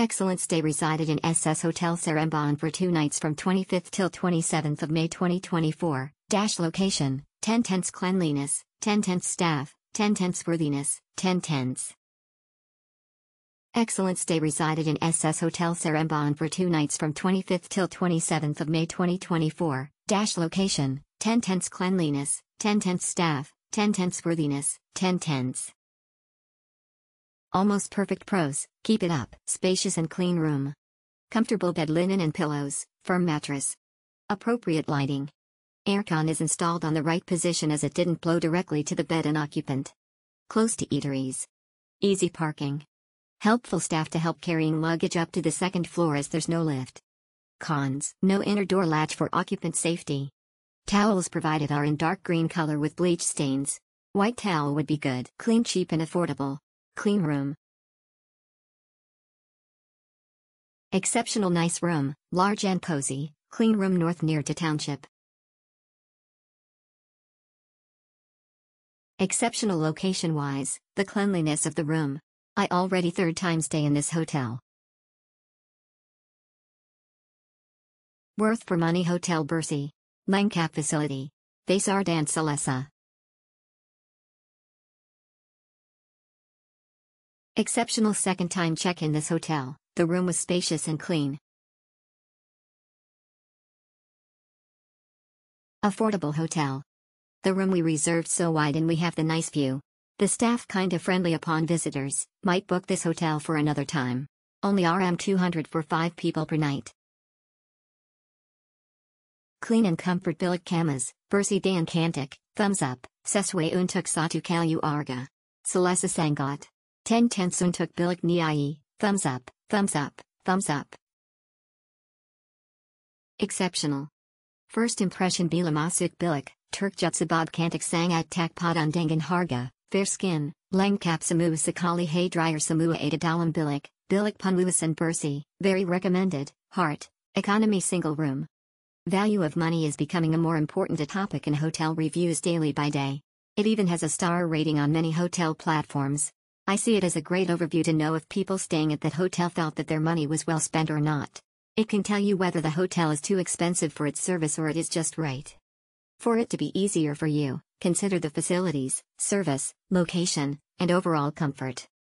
Excellent stay resided in SS Hotel Seremban for two nights from 25th till 27th of May 2024. Dash location, 10 tenths cleanliness, 10 tenths staff, 10 tenths worthiness, 10 tenths. Excellent stay resided in SS Hotel Seremban for two nights from 25th till 27th of May 2024. Dash location, 10 tenths cleanliness, 10 tenths staff, 10 tenths worthiness, 10 tenths. Almost perfect pros, keep it up. Spacious and clean room. Comfortable bed linen and pillows, firm mattress. Appropriate lighting. Aircon is installed on the right position as it didn't blow directly to the bed and occupant. Close to eateries. Easy parking. Helpful staff to help carrying luggage up to the second floor as there's no lift. Cons. No inner door latch for occupant safety. Towels provided are in dark green color with bleach stains. White towel would be good. Clean cheap and affordable. Clean room. Exceptional nice room, large and cozy, clean room north near to township. Exceptional location wise, the cleanliness of the room. I already third time stay in this hotel. Worth for money Hotel Bercy. Langkap facility. Vasar Dan Salesa. Exceptional second time check in this hotel. The room was spacious and clean. Affordable hotel. The room we reserved so wide and we have the nice view. The staff kinda friendly upon visitors, might book this hotel for another time. Only RM 200 for 5 people per night. Clean and comfort bilik kamas, Bersi dan kantik, thumbs up, Seswe untuk satu kalu arga. Selesa sangat. 10 tenths took bilik niai, thumbs up, thumbs up, thumbs up. Exceptional. First impression bila masuk bilik, Turk Jutsabab kantik sangat tak padan dengan harga, fair skin, lengkap semua sekali hay dryer semua ada dalam bilik, bilik penluasan bersih, very recommended, heart, economy single room. Value of money is becoming a more important topic in hotel reviews daily by day. It even has a star rating on many hotel platforms. I see it as a great overview to know if people staying at that hotel felt that their money was well spent or not. It can tell you whether the hotel is too expensive for its service or it is just right. For it to be easier for you, consider the facilities, service, location, and overall comfort.